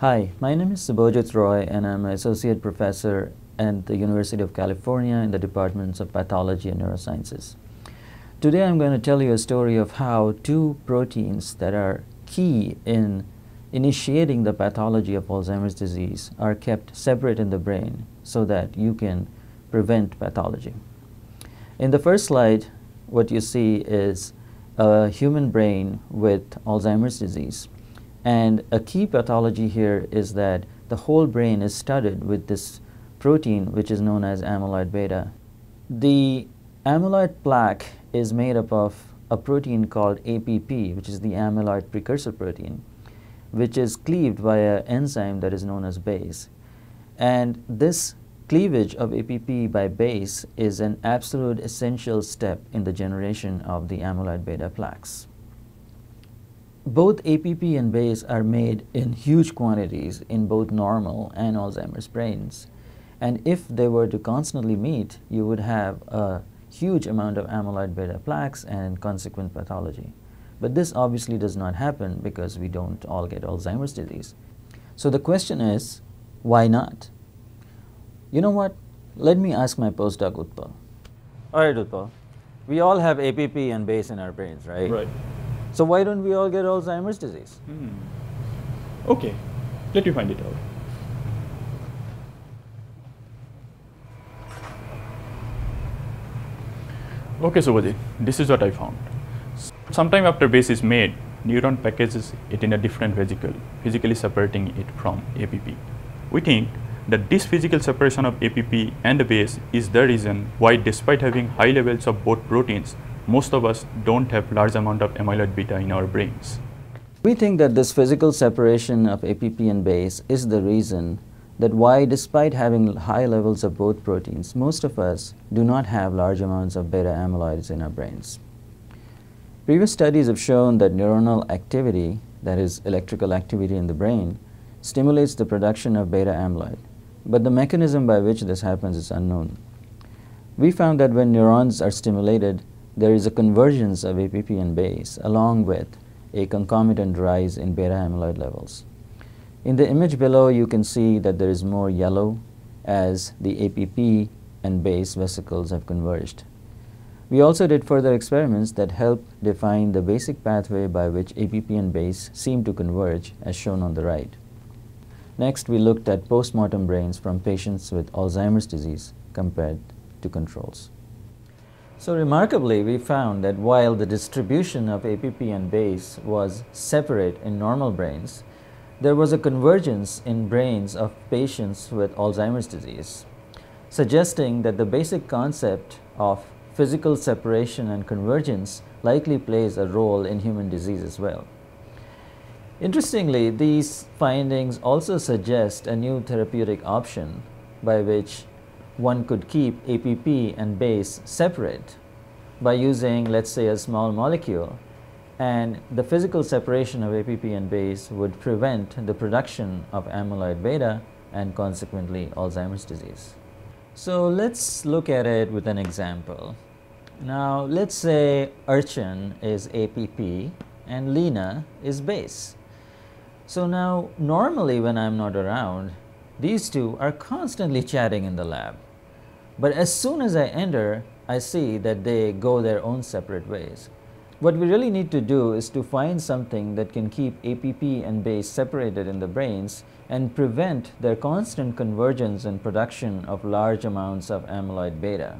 Hi, my name is Subhojit Roy and I'm an associate professor at the University of California in the departments of pathology and neurosciences. Today I'm going to tell you a story of how two proteins that are key in initiating the pathology of Alzheimer's disease are kept separate in the brain so that you can prevent pathology. In the first slide, what you see is a human brain with Alzheimer's disease. And a key pathology here is that the whole brain is studded with this protein which is known as amyloid beta. The amyloid plaque is made up of a protein called APP, which is the amyloid precursor protein, which is cleaved by an enzyme that is known as BACE. And this cleavage of APP by BACE is an absolute essential step in the generation of the amyloid beta plaques both APP and BACE are made in huge quantities in both normal and Alzheimer's brains. And if they were to constantly meet, you would have a huge amount of amyloid beta plaques and consequent pathology. But this obviously does not happen because we don't all get Alzheimer's disease. So the question is, why not? You know what? Let me ask my postdoc Utpal. All right, Utpal. We all have APP and BASE in our brains, right? Right. So why don't we all get Alzheimer's disease? Hmm. Okay, let me find it out. Okay, Subhojit, this is what I found. Sometime after BACE is made, neuron packages it in a different vesicle, physically separating it from APP. We think that this physical separation of APP and the BACE is the reason why despite having high levels of both proteins, most of us don't have large amount of amyloid beta in our brains. We think that this physical separation of APP and BACE is the reason that why despite having high levels of both proteins, most of us do not have large amounts of beta amyloids in our brains. Previous studies have shown that neuronal activity, that is electrical activity in the brain, stimulates the production of beta amyloid, but the mechanism by which this happens is unknown. We found that when neurons are stimulated, there is a convergence of APP and BACE along with a concomitant rise in beta amyloid levels. In the image below, you can see that there is more yellow as the APP and BACE vesicles have converged. We also did further experiments that help define the basic pathway by which APP and BACE seem to converge as shown on the right. Next, we looked at postmortem brains from patients with Alzheimer's disease compared to controls. So remarkably, we found that while the distribution of APP and BACE was separate in normal brains, there was a convergence in brains of patients with Alzheimer's disease, suggesting that the basic concept of physical separation and convergence likely plays a role in human disease as well. Interestingly, these findings also suggest a new therapeutic option by which one could keep APP and BACE separate by using, let's say, a small molecule. And the physical separation of APP and BACE would prevent the production of amyloid beta and consequently Alzheimer's disease. So let's look at it with an example. Now, let's say Urchin is APP and Lena is BACE. So now, normally when I'm not around, these two are constantly chatting in the lab. But as soon as I enter, I see that they go their own separate ways. What we really need to do is to find something that can keep APP and BACE separated in the brains and prevent their constant convergence and production of large amounts of amyloid beta.